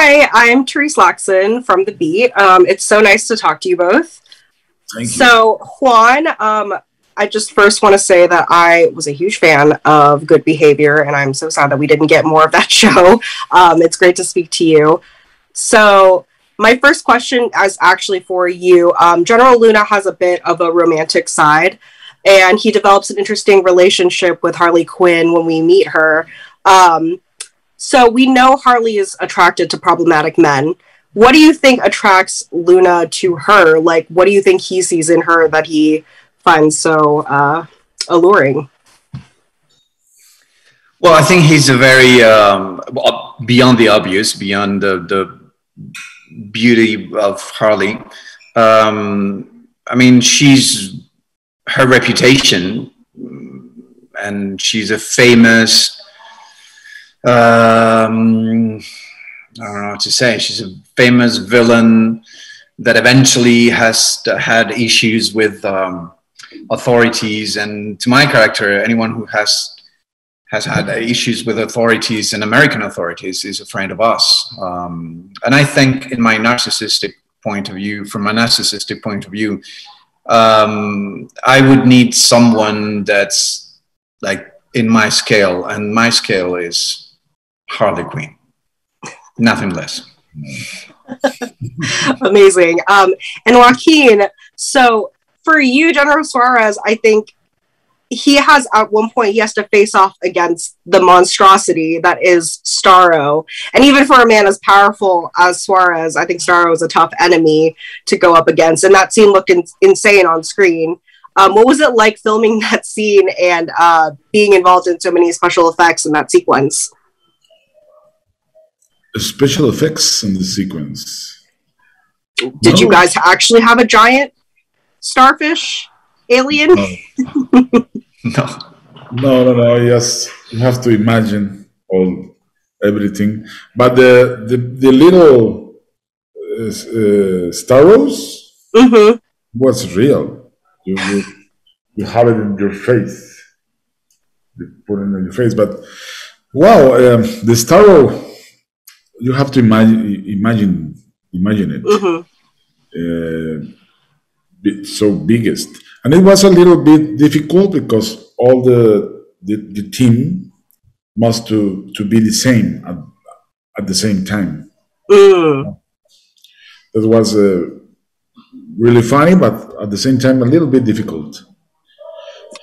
Hi, I'm Therese Lacson from The Beat. Um, it's so nice to talk to you both. Thank you. So, Juan, um, I just first want to say that I was a huge fan of Good Behavior, and I'm so sad that we didn't get more of that show. Um, it's great to speak to you. So, my first question is actually for you. Um, General Luna has a bit of a romantic side, and he develops an interesting relationship with Harley Quinn when we meet her. Um, so we know Harley is attracted to problematic men. What do you think attracts Luna to her? Like, what do you think he sees in her that he finds so uh, alluring? Well, I think he's a very um, beyond the obvious, beyond the, the beauty of Harley. Um, I mean, she's her reputation, and she's a famous um, I don't know what to say. She's a famous villain that eventually has had issues with um, authorities. And to my character, anyone who has has had issues with authorities and American authorities is a friend of us. Um, and I think, in my narcissistic point of view, from a narcissistic point of view, um, I would need someone that's like in my scale, and my scale is Harley Quinn. Nothing less. Amazing. Um, and Joaquin, so for you, General Suarez, I think he has at one point he has to face off against the monstrosity that is Starro. And even for a man as powerful as Suarez, I think Starro is a tough enemy to go up against. And that scene looked in- insane on screen. Um, what was it like filming that scene and uh, being involved in so many special effects in that sequence? special effects in the sequence. Did no. you guys actually have a giant starfish alien? no. No, no, no. Yes, you have to imagine all everything. But the the, the little uh, uh, Starros mm-hmm. was real. You, you, you have it in your face. You put it in your face. But wow, um, the Starro you have to imagine imagine imagine it. Mm-hmm. Uh, so biggest, and it was a little bit difficult because all the the, the team must to to be the same at, at the same time. Mm. That was uh, really funny, but at the same time a little bit difficult.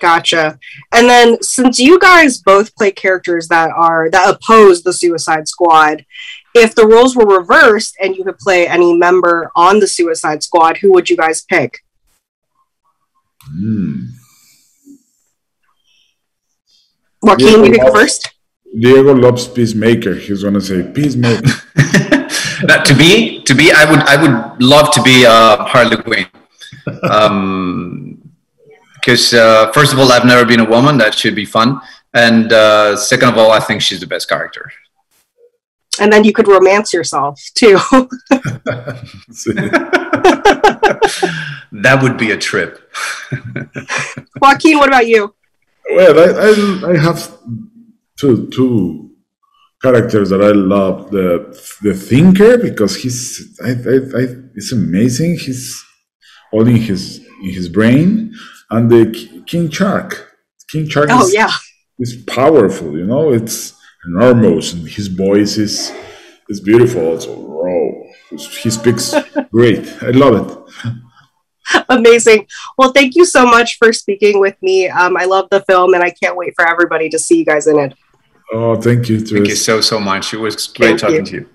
Gotcha. And then since you guys both play characters that are that oppose the Suicide Squad, if the roles were reversed and you could play any member on the Suicide Squad, who would you guys pick? Mm. Joaquin, you pick first. Diego loves Peacemaker. He's gonna say Peacemaker. now, to be, to be, I would, I would love to be uh, Harley Quinn. Um, because uh, first of all, I've never been a woman. That should be fun. And uh, second of all, I think she's the best character and then you could romance yourself too. that would be a trip. Joaquin, what about you? Well, I, I, I have two two characters that I love. The the thinker because he's I, I, I it's amazing. He's all in his in his brain, and the King Shark. King Shark. Oh is, yeah. Is powerful. You know, it's enormous, and his voice is is beautiful. Also, raw. He speaks great. I love it. Amazing. Well, thank you so much for speaking with me. Um, I love the film, and I can't wait for everybody to see you guys in it. Oh, thank you. Thank you so so much. It was great thank talking you. to you.